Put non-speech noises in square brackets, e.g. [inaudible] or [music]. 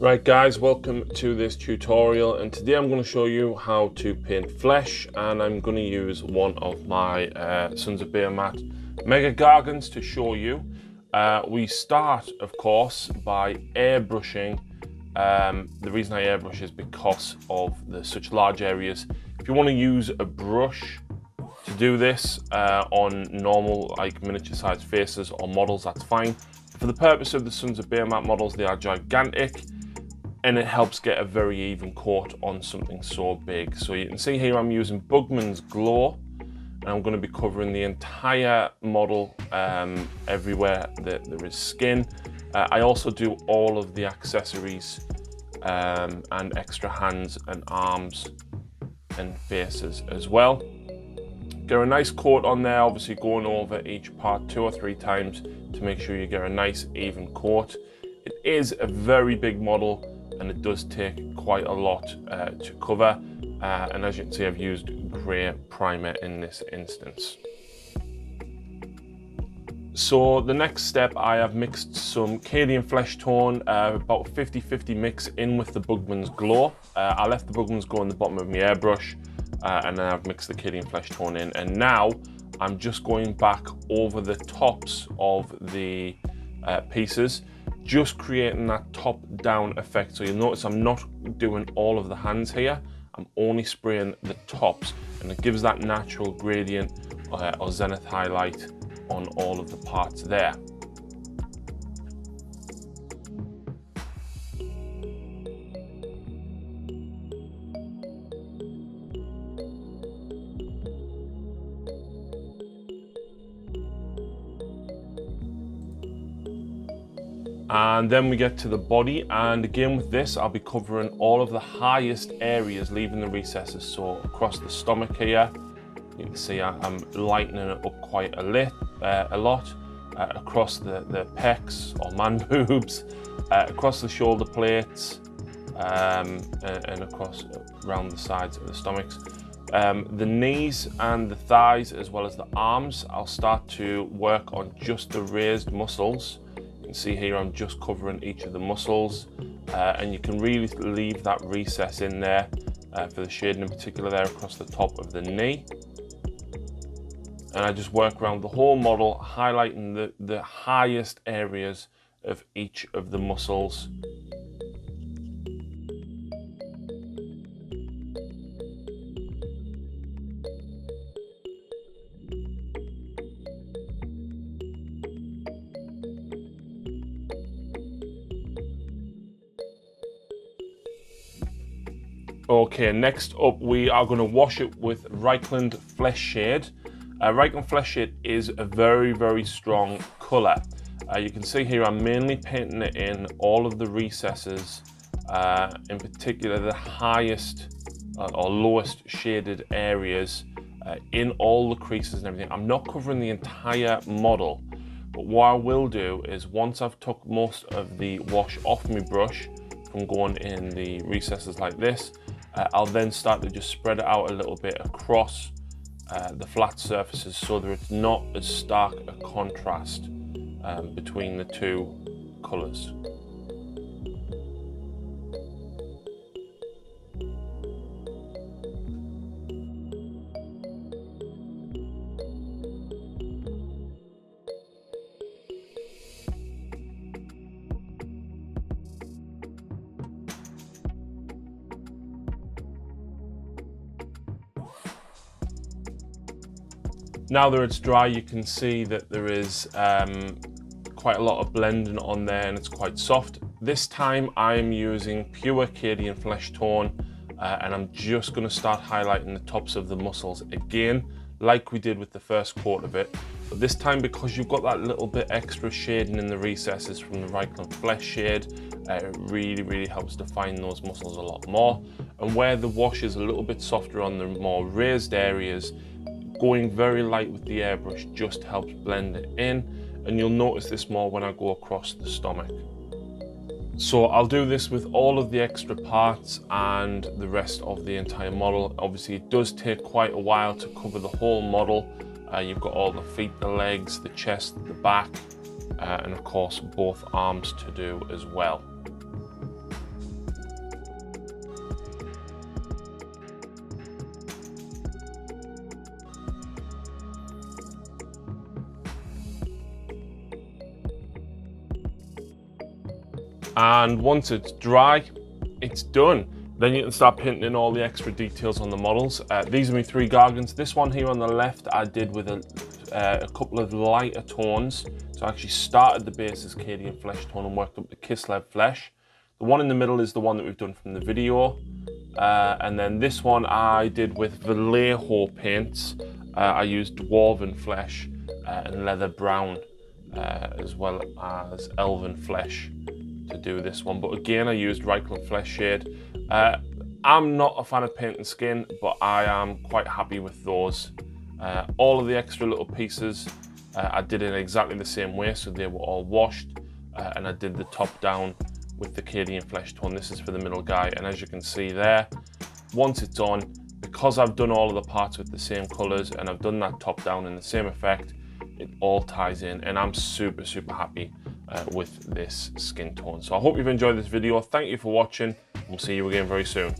Right guys, welcome to this tutorial and today I'm going to show you how to paint flesh and I'm going to use one of my uh, Sons of Behemat Mega Gargants to show you. Uh, we start of course by airbrushing. Um, the reason I airbrush is because of the such large areas. If you want to use a brush to do this uh, on normal like miniature sized faces or models, that's fine. For the purpose of the Sons of Behemat models, they are gigantic and it helps get a very even coat on something so big. So you can see here I'm using Bugman's Glow and I'm going to be covering the entire model um, everywhere that there is skin. Uh, I also do all of the accessories um, and extra hands and arms and faces as well. Get a nice coat on there, obviously going over each part two or three times to make sure you get a nice even coat. It is a very big model and it does take quite a lot uh, to cover. Uh, and as you can see, I've used grey primer in this instance. So the next step, I have mixed some Cadian Flesh Tone, uh, about 50-50 mix in with the Bugman's Glow. Uh, I left the Bugman's Glow in the bottom of my airbrush, uh, and then I've mixed the Cadian Flesh Tone in. And now I'm just going back over the tops of the uh, pieces just creating that top down effect. So you'll notice I'm not doing all of the hands here. I'm only spraying the tops and it gives that natural gradient uh, or zenith highlight on all of the parts there. And then we get to the body. And again with this, I'll be covering all of the highest areas, leaving the recesses. So across the stomach here, you can see I'm lightening it up quite a, lit, uh, a lot. Uh, across the, the pecs or man [laughs] boobs, uh, across the shoulder plates, um, and, and, across around the sides of the stomachs. Um, the knees and the thighs, as well as the arms, I'll start to work on just the raised muscles can see here I'm just covering each of the muscles uh, and you can really leave that recess in there uh, for the shading in particular there across the top of the knee. And I just work around the whole model, highlighting the, the highest areas of each of the muscles Okay, next up we are going to wash it with Reikland Flesh Shade. Uh, Reikland Flesh Shade is a very, very strong colour. Uh, you can see here I'm mainly painting it in all of the recesses, uh, in particular the highest uh, or lowest shaded areas uh, in all the creases and everything. I'm not covering the entire model, but what I will do is once I've took most of the wash off my brush from going in the recesses like this, uh, I'll then start to just spread it out a little bit across uh, the flat surfaces so that it's not as stark a contrast um, between the two colours. Now that it's dry, you can see that there is um, quite a lot of blending on there and it's quite soft. This time I'm using pure Cadian Flesh Tone uh, and I'm just gonna start highlighting the tops of the muscles again, like we did with the first coat of it. But this time, because you've got that little bit extra shading in the recesses from the Reikland Flesh shade, uh, it really, really helps define those muscles a lot more. And where the wash is a little bit softer on the more raised areas, Going very light with the airbrush just helps blend it in and you'll notice this more when I go across the stomach. So I'll do this with all of the extra parts and the rest of the entire model. Obviously it does take quite a while to cover the whole model. Uh, you've got all the feet, the legs, the chest, the back, uh, and of course both arms to do as well. And once it's dry, it's done. Then you can start painting in all the extra details on the models. Uh, these are my three Gargants. This one here on the left, I did with a, uh, a couple of lighter tones. So I actually started the base as Cadian Flesh tone and worked up to Kislev Flesh. The one in the middle is the one that we've done from the video. Uh, and then this one I did with Vallejo paints. Uh, I used Dwarven Flesh uh, and Leather Brown, uh, as well as Elven Flesh to do this one. But again, I used Reikland Flesh Shade. Uh, I'm not a fan of painting skin, but I am quite happy with those. Uh, all of the extra little pieces, uh, I did it exactly the same way, so they were all washed, uh, and I did the top down with the Cadian Flesh tone. This is for the middle guy, and as you can see there, once it's on, because I've done all of the parts with the same colors and I've done that top down in the same effect, it all ties in, and I'm super, super happy uh, with this skin tone. So I hope you've enjoyed this video. Thank you for watching. We'll see you again very soon.